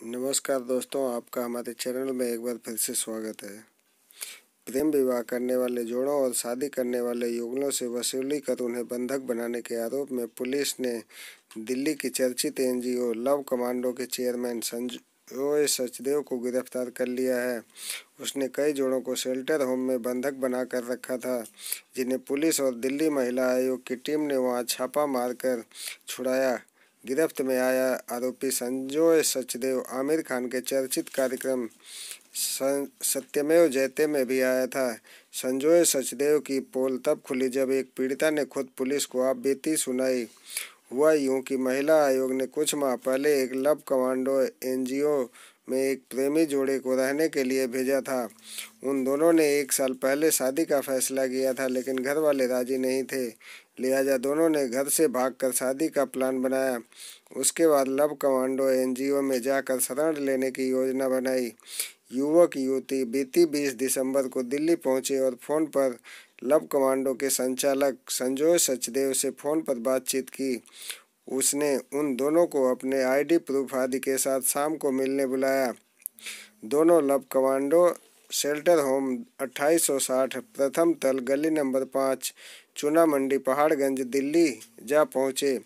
नमस्कार दोस्तों, आपका हमारे चैनल में एक बार फिर से स्वागत है। प्रेम विवाह करने वाले जोड़ों और शादी करने वाले युगलों से वसूली कर उन्हें बंधक बनाने के आरोप में पुलिस ने दिल्ली की चर्चित एनजीओ लव कमांडो के चेयरमैन संजय सचदेव को गिरफ़्तार कर लिया है। उसने कई जोड़ों को शेल्टर होम में बंधक बनाकर रखा था, जिन्हें पुलिस और दिल्ली महिला आयोग की टीम ने वहाँ छापा मारकर छुड़ाया। गिरफ्त में आया आरोपी संजोय सचदेव आमिर खान के चर्चित कार्यक्रम सत्यमेव जयते में भी आया था। संजोय सचदेव की पोल तब खुली जब एक पीड़िता ने खुद पुलिस को आप बीती सुनाई। हुआ यूँ कि महिला आयोग ने कुछ माह पहले एक लव कमांडो एनजीओ में एक प्रेमी जोड़े को रहने के लिए भेजा था। उन दोनों ने एक साल पहले शादी का फैसला किया था, लेकिन घर वाले राज़ी नहीं थे। लिहाजा दोनों ने घर से भागकर शादी का प्लान बनाया। उसके बाद लव कमांडो एनजीओ में जाकर शरण लेने की योजना बनाई। युवक, युवती बीती 20 दिसंबर को दिल्ली पहुँचे और फ़ोन पर लव कमांडो के संचालक संजोय सचदेव से फ़ोन पर बातचीत की। उसने उन दोनों को अपने आईडी प्रूफ आदि के साथ शाम को मिलने बुलाया। दोनों लव कमांडो, शेल्टर होम अट्ठाईस सौ साठ, प्रथम तल गली नंबर पाँच चूना मंडी पहाड़गंज, दिल्ली जा पहुँचे।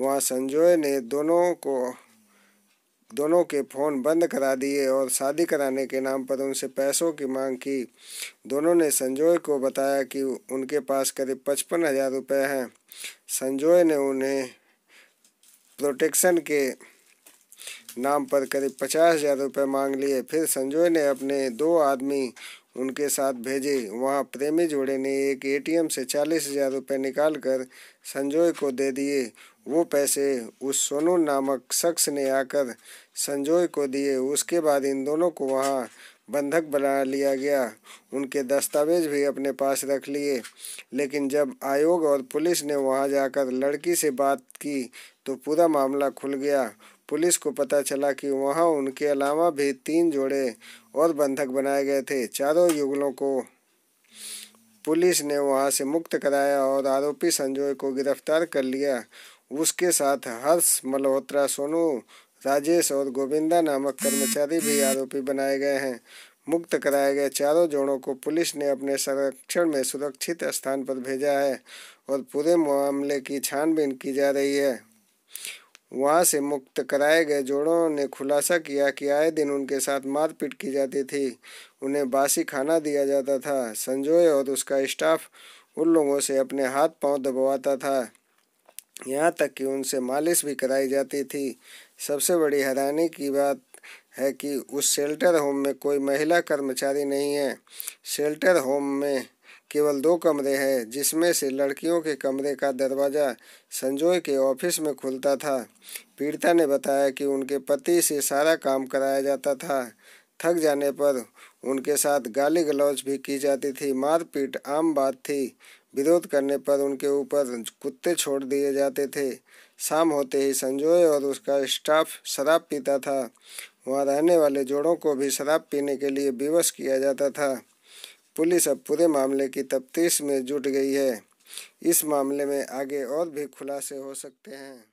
वहाँ संजय ने दोनों को, दोनों के फ़ोन बंद करा दिए और शादी कराने के नाम पर उनसे पैसों की मांग की। दोनों ने संजोय को बताया कि उनके पास करीब पचपन हज़ार रुपये हैं। संजय ने उन्हें प्रोटेक्शन के नाम पर करीब पचास हज़ार रुपये मांग लिए। फिर संजय ने अपने दो आदमी उनके साथ भेजे। वहाँ प्रेमी जोड़े ने एक एटीएम से चालीस हज़ार रुपये निकाल कर संजय को दे दिए। वो पैसे उस सोनू नामक शख्स ने आकर संजय को दिए। उसके बाद इन दोनों को वहाँ बंधक बना लिया गया। उनके दस्तावेज़ भी अपने पास रख लिए। लेकिन जब आयोग और पुलिस ने वहाँ जाकर लड़की से बात की तो पूरा मामला खुल गया। पुलिस को पता चला कि वहाँ उनके अलावा भी तीन जोड़े और बंधक बनाए गए थे, चारों युगलों को। पुलिस ने वहाँ से मुक्त कराया और आरोपी संजय को गिरफ़्तार कर लिया। उसके साथ हर्ष मल्होत्रा सोनू राजेश और गोविंदा नामक कर्मचारी भी आरोपी बनाए गए हैं। मुक्त कराए गए चारों जोड़ों को पुलिस ने अपने संरक्षण में सुरक्षित स्थान पर भेजा है और पूरे मामले की छानबीन की जा रही है। वहाँ से मुक्त कराए गए जोड़ों ने खुलासा किया कि आए दिन उनके साथ मारपीट की जाती थी। उन्हें बासी खाना दिया जाता था। संजय और उसका स्टाफ उन लोगों से अपने हाथ पाँव दबवाता था। यहाँ तक कि उनसे मालिश भी कराई जाती थी। सबसे बड़ी हैरानी की बात है कि उस शेल्टर होम में कोई महिला कर्मचारी नहीं है। शेल्टर होम में केवल दो कमरे हैं, जिसमें से लड़कियों के कमरे का दरवाज़ा संजय के ऑफ़िस में खुलता था। पीड़िता ने बताया कि उनके पति से सारा काम कराया जाता था। थक जाने पर उनके साथ गाली गलौज भी की जाती थी। मारपीट आम बात थी। विरोध करने पर उनके ऊपर कुत्ते छोड़ दिए जाते थे। शाम होते ही संजय और उसका स्टाफ शराब पीता था। वहाँ रहने वाले जोड़ों को भी शराब पीने के लिए विवश किया जाता था। पुलिस अब पूरे मामले की तफ्तीश में जुट गई है। इस मामले में आगे और भी खुलासे हो सकते हैं।